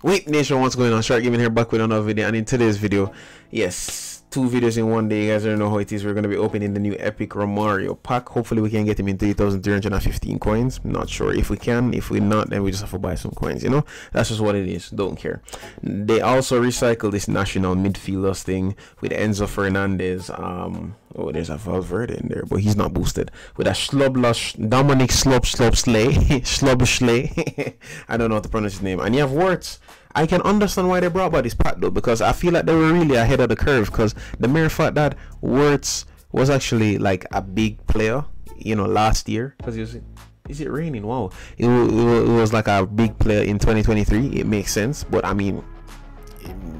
Whip, Nation, what's going on? Sharc Gaming here back with another video, and in today's video, yes, two videos in one day. You guys already know how it is. We're gonna be opening the new Epic Romario pack. Hopefully, we can get him in 3,315 coins. Not sure if we can. If we not, then we just have to buy some coins. You know, that's just what it is. Don't care. They also recycle this national midfielders thing with Enzo Fernandez. Um, oh, there's a Valverde in there, but he's not boosted. With a Sloblush Dominic Slob Slob Slay Slob Slay. I don't know how to pronounce his name. And you have Wirtz. I can understand why they brought about this pack though, because I feel like they were really ahead of the curve. Because the mere fact that Wirtz was actually like a big player, you know, last year. Because he was, is it raining? Wow, it, it, it was like a big player in 2023. It makes sense, but I mean,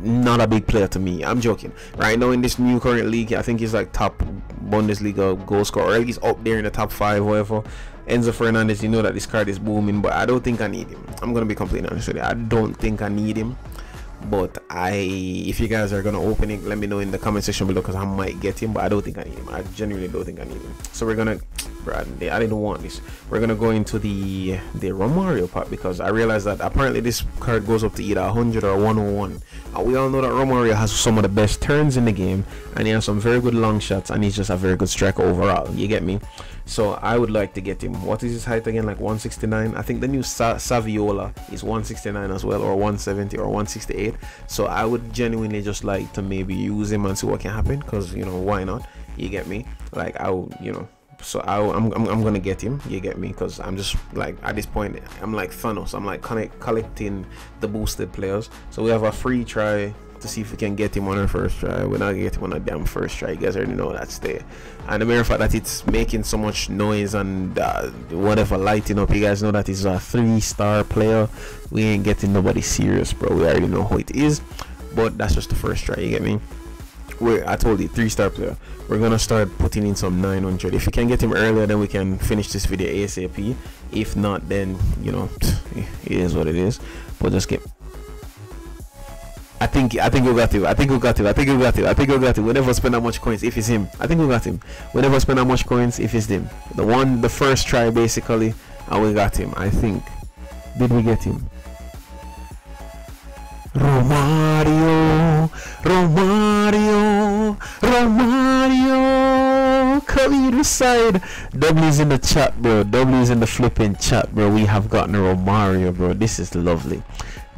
not a big player to me. I'm joking. Right now in this new current league, I think he's like top Bundesliga goal scorer, or at least up there in the top five, whatever. Enzo Fernandez, you know that this card is booming, but I don't think I need him. I'm gonna be completely honest with you. I don't think I need him. But I, if you guys are gonna open it, let me know in the comment section below because I might get him, but I don't think I need him. I genuinely don't think I need him. So we're gonna, I didn't want this. We're gonna go into the the Romario part because I realized that apparently this card goes up to either 100 or 101. And we all know that Romario has some of the best turns in the game, and he has some very good long shots, and he's just a very good striker overall. You get me? So I would like to get him. What is his height again? Like 169. I think the new Sa Saviola is 169 as well, or 170 or 168. So I would genuinely just like to maybe use him and see what can happen. Cause you know why not? You get me? Like I would, you know. So I, am I'm, I'm gonna get him. You get me? Cause I'm just like at this point I'm like Thanos. I'm like connect, collecting the boosted players. So we have a free try to see if we can get him on our first try. We're not gonna get him on a damn first try. You guys already know that's there. And the mere fact that it's making so much noise and uh, whatever lighting up, you guys know that a three-star player. We ain't getting nobody serious, bro. We already know who it is. But that's just the first try. You get me? We're, I told you, three-star player. We're gonna start putting in some 900. If we can get him earlier, then we can finish this video ASAP. If not, then you know, it is what it is. But just get I think I think we got him. I think we got him. I think we got him. I think we got him. We never spend that much coins if it's him. I think we got him. We never spend that much coins if it's him. The one, the first try basically, and we got him. I think. Did we get him? Romario, Romario, Romario, come side. W's in the chat, bro. W's in the flipping chat, bro. We have gotten a Romario, bro. This is lovely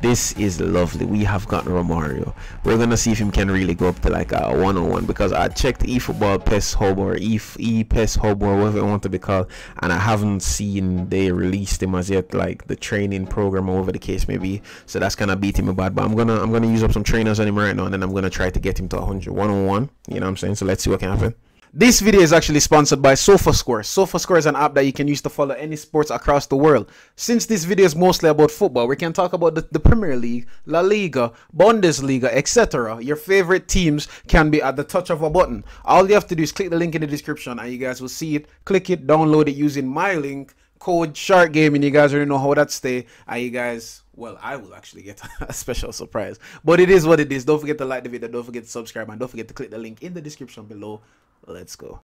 this is lovely. We have gotten romario. We're gonna see if him can really go up to like a one-on-one because i checked efootball PES hub or e, e PES hub or whatever it want to be called and i haven't seen they released him as yet like the training program or whatever the case may be. So that's kind of beating me bad. But i'm gonna i'm gonna use up some trainers on him right now and then i'm gonna try to get him to 100 one-on-one. You know what i'm saying? So let's see what can happen this video is actually sponsored by SofaScore. SofaScore is an app that you can use to follow any sports across the world. Since this video is mostly about football, we can talk about the, the Premier League, La Liga, Bundesliga, etc. Your favorite teams can be at the touch of a button. All you have to do is click the link in the description and you guys will see it. Click it, download it using my link, code Sharc Gaming. You guys already know how that stay. And you guys well i will actually get a special surprise but it is what it is don't forget to like the video don't forget to subscribe and don't forget to click the link in the description below let's go.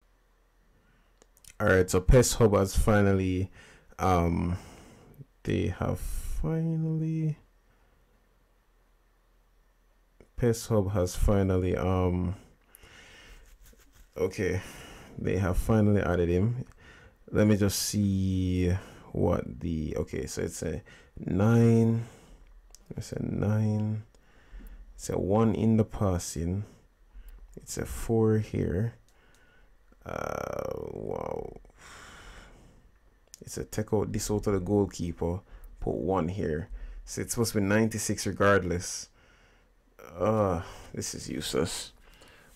All right so PES hub has finally um they have finally PES hub has finally um okay they have finally added him. Let me just see what the okay so it's a nine it's a nine it's a one in the passing it's a four here uh, wow. It's a take out the goalkeeper. Put one here. So it's supposed to be 96 regardless. Uh, this is useless.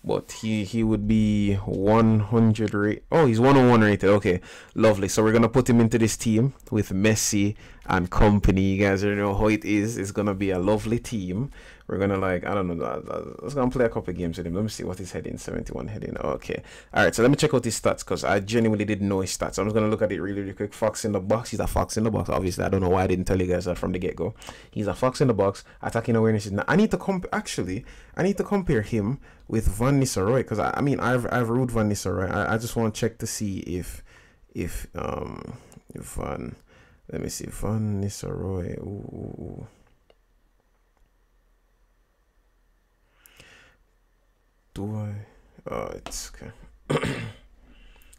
But he he would be 100 rate. Oh, he's 101 rated. Okay, lovely. So we're gonna put him into this team with Messi and company. You guys already know how it is. It's gonna be a lovely team we're gonna like I don't know. Let's go and play a couple games with him. Let me see what he's heading. 71 heading. Okay. All right. So let me check out his stats because I genuinely didn't know his stats. I'm just gonna look at it really, really quick. Fox in the box. He's a fox in the box. Obviously, I don't know why I didn't tell you guys that from the get go. He's a fox in the box. Attacking awareness is. Now, I need to comp. Actually, I need to compare him with Van Nistelrooy because I, I mean I've I've ruled Van Nistelrooy. I, I just want to check to see if if um if Van. Let me see Van Nistelrooy. Ooh. Oh, it's okay.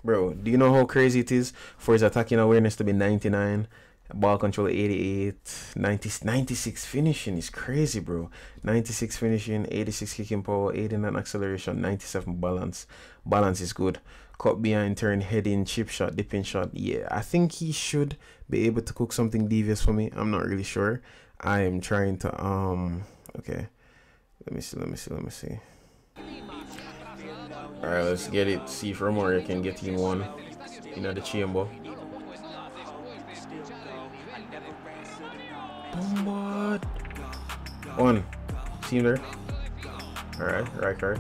Bro, do you know how crazy it is for his attacking awareness to be 99? Ball control 88, 90, 96 finishing is crazy, bro. 96 finishing, 86 kicking power, 89 acceleration, 97 balance. Balance is good. Cut behind, turn, heading, chip shot, dipping shot. Yeah, I think he should be able to cook something devious for me. I'm not really sure. I am trying to, um, okay. Let me see, let me see, let me see. Alright, let's get it. See if Romario can get in one. You know, the chamber. Bombard. One. See him there? Alright, right card.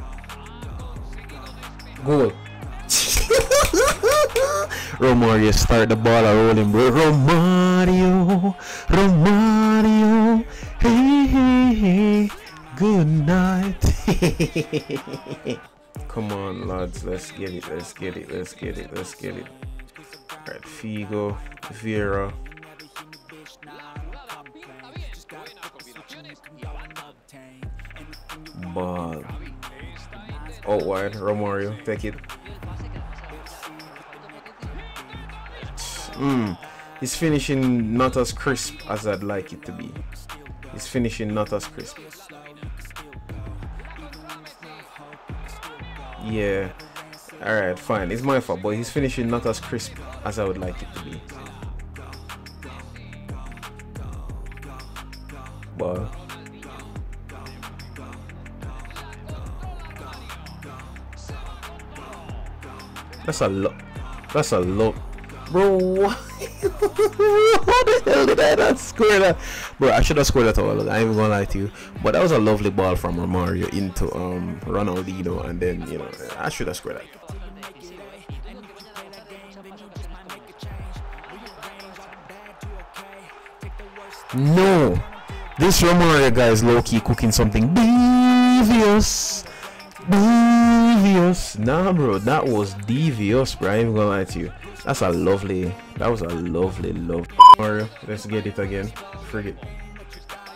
Goal. Romario start the ball rolling, bro. Romario, Romario, hey, hey, hey, good night. Come on, lads, let's get it, let's get it, let's get it, let's get it. Alright, Figo, Vieira. Ball. Out wide, Romario, take it. Mm. He's finishing not as crisp as I'd like it to be. He's finishing not as crisp. Yeah. Alright, fine. It's my fault, but he's finishing not as crisp as I would like it to be. But that's a lot. That's a lot. Bro, what the hell did I not score that? Bro, I should have scored that all. I ain't even gonna lie to you. But that was a lovely ball from Romario into um Ronaldinho, and then you know I should have scored that. No, this Romario guy is low key cooking something devious. Devious. Nah, bro, that was devious, bro. I ain't even gonna lie to you. That's a lovely. That was a lovely, love. Mario, let's get it again. Frigate.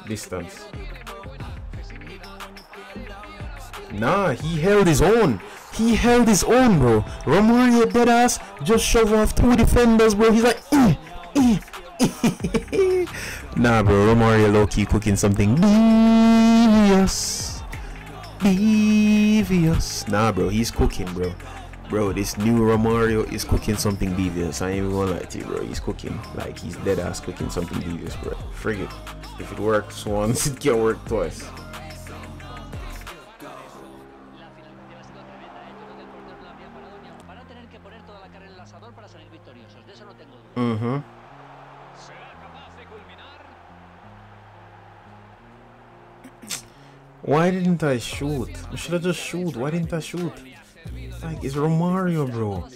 Distance. Nah, he held his own. He held his own, bro. Romario deadass just shove off two defenders, bro. He's like, eh, eh, eh. nah, bro. Romario low key cooking something devious. Devious. Nah, bro. He's cooking, bro. Bro, this new Romario is cooking something devious. I ain't even gonna lie to you, bro. He's cooking. Like, he's dead ass cooking something devious, bro. Frig it. If it works once, it can work twice. Mm-hmm. Why didn't I shoot? I should have just shoot. Why didn't I shoot? Like, it's Romario, bro.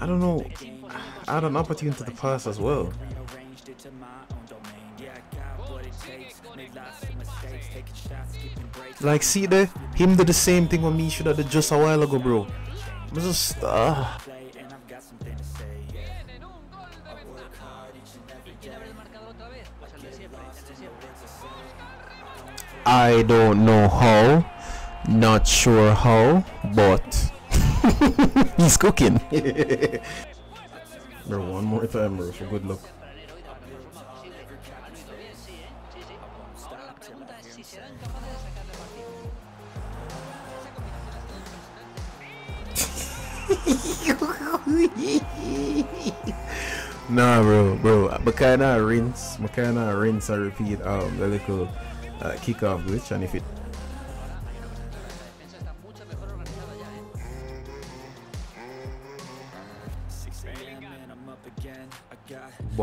I don't know. I had an opportunity to pass as well. Like, see there? Him did the same thing with me should have did just a while ago, bro. I'm just, uh... I don't know how, not sure how, but he's cooking. bro, one more time, bro, for good luck. nah, bro, bro. Kinda rinse, kinda rinse and repeat um the little uh, kickoff glitch, and if it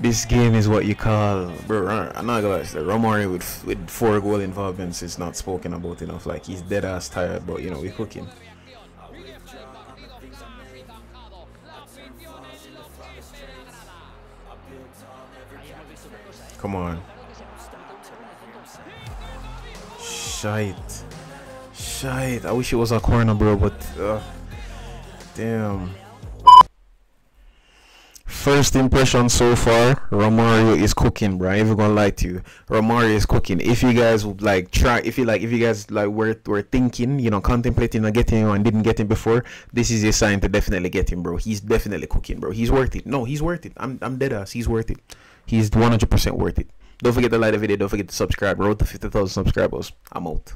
This game is what you call, bro. I'm not gonna lie. Romario with with four goal involvements is not spoken about enough. Like he's dead ass tired, but you know we cooking. Come on. Shite. Shite. I wish it was a corner, bro, but uh, damn. First impression so far, Romario is cooking, bro. I ain't even gonna lie to you. Romario is cooking. If you guys would like try, if you like, if you guys like were were thinking, you know, contemplating on getting him and didn't get him before, this is a sign to definitely get him, bro. He's definitely cooking, bro. He's worth it. No, he's worth it. I'm I'm dead ass. He's worth it. He's 100% worth it. Don't forget to like the video. Don't forget to subscribe. Road to 50,000 subscribers. I'm out.